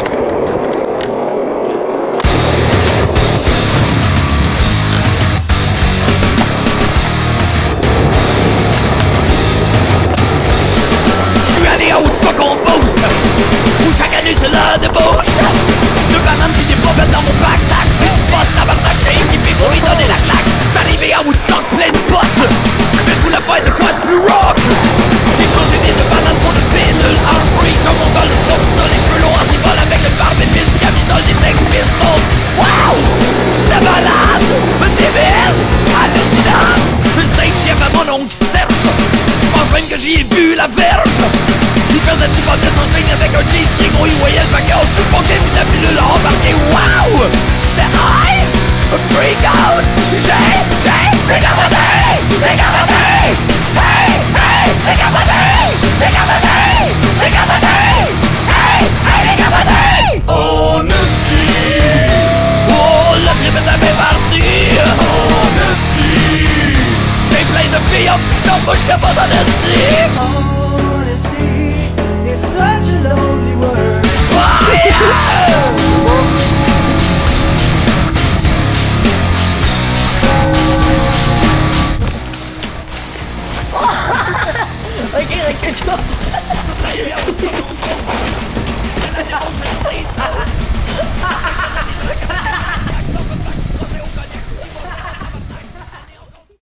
авторов. j'y ai vu la verge Il faisait du bon de ligne avec un G-string On y voyait le vacances, tout le game la pilule a embarqué Wow J'étais high Freak out J'ai, j'ai décapoté Décapoté Hey, hey Décapoté Décapoté Décapoté Hey, hey Décapoté On est Oh, le crime est à mes parties On est C'est plein de filles en petit combo, je capote en esti 走